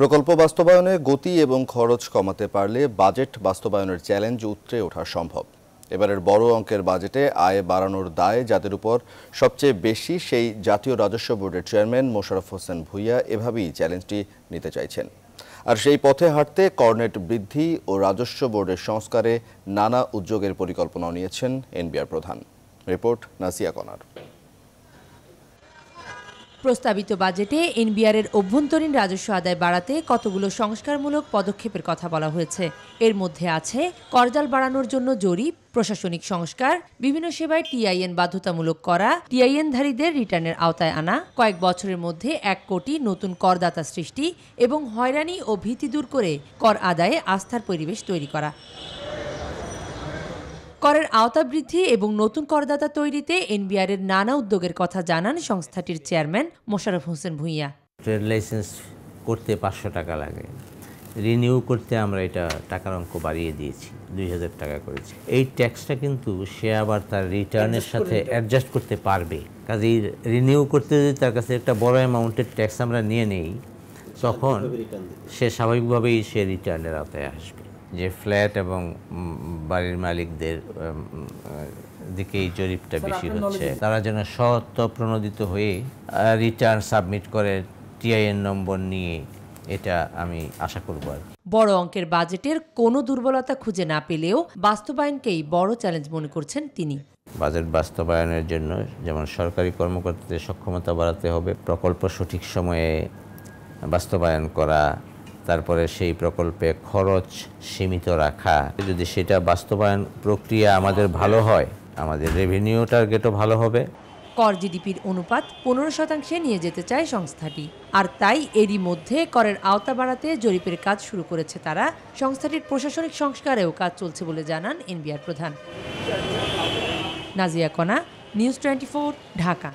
প্রকল্প বাস্তবায়নে গতি এবং খরচ কমাতে পারলে বাজেট বাস্তবায়নের চ্যালেঞ্জ উতরে ওঠা সম্ভব। এবারের বড় অঙ্কের বাজেটে আয় বাড়ানোর দায় যাদের উপর সবচেয়ে বেশি সেই জাতীয় রাজস্ব বোর্ডের চেয়ারম্যান মোশারফ হোসেন ভুইয়া এভাবেই চ্যালেঞ্জটি নিতে চাইছেন। আর সেই পথে হাঁটতে কর্নেট বৃদ্ধি ও রাজস্ব বোর্ডের সংস্কারে নানা উদ্যোগের পরিকল্পনাও নিয়েছেন এনবিআর প্রধান। রিপোর্ট নাসিয়া কনার। প্রস্তাবিত বাজেটে এনবিআরের অভ্যন্তরীণ রাজস্ব আদায় বাড়াতে কতগুলো সংস্কারমূলক পদক্ষেপের কথা বলা হয়েছে। এর মধ্যে আছে করজাল বাড়ানোর জন্য জরিপ প্রশাসনিক সংস্কার, বিভিন্ন সেবায় টিআইএন বাধ্যতামূলক করা, টিআইএনধারীদের রিটার্নের আওতায় আনা, কয়েক বছরের মধ্যে এক কোটি নতুন করদাতা সৃষ্টি এবং হয়রানি ও ভীতি দূর করে কর আদায়ে আস্থার পরিবেশ তৈরি করা। করের আওতা বৃদ্ধি এবং নতুন করদাতা তৈরিতে এনবিআর এর নানা উদ্যোগের কথা জানান সংস্থাটির chairman Mosharraf Hossain Bhuiyan. Trade licence করতে পাঁচশো টাকা লাগে। রিনিউ করতে আমরা এটা টাকার অঙ্ক বাড়িয়ে দিয়েছি দুই হাজার টাকা করেছি। এই ট্যাক্সটা কিন্তু সে আবার তার রিটার্নের সাথে অ্যাডজাস্ট করতে পারবে। কাজেই রিনিউ করতে যদি তার কাছে একটা বড় অ্যামাউন্টের ট্যাক্স আমরা নিয়ে নেই তখন সে স্বাভাবিকভাবেই সে রিটার্নের আওতায় আসবে। যে ফ্ল্যাট এবং বাড়ির মালিকদের দিকে এই জরিপটা বেশি হচ্ছে তারা যেন সত্য প্রণোদিত হয়ে রিটার্ন সাবমিট করে টিআইএন নম্বর নিয়ে এটা আমি আশা করব আর কি। বড় অঙ্কের বাজেটের কোনো দুর্বলতা খুঁজে না পেলেও বাস্তবায়নকেই বড় চ্যালেঞ্জ মনে করছেন তিনি বাজেট বাস্তবায়নের জন্য যেমন সরকারি কর্মকর্তাদের সক্ষমতা বাড়াতে হবে প্রকল্প সঠিক সময়ে বাস্তবায়ন করা তারপরে সেই প্রকল্পে খরচ সীমিত রাখা। যদি সেটা বাস্তবায়ন প্রক্রিয়া আমাদের ভালো হয়, আমাদের রেভিনিউ টার্গেটও ভালো হবে। কর জিডিপির অনুপাত পনেরো শতাংশে নিয়ে যেতে চায় সংস্থাটি। আর তাই এরই মধ্যে করের আওতা বাড়াতে জরিপের কাজ শুরু করেছে তারা। সংস্থাটির প্রশাসনিক সংস্কারেও কাজ চলছে বলে জানান এনবিআর প্রধান। নাজিয়া কণা, নিউজ টোয়েন্টি ঢাকা।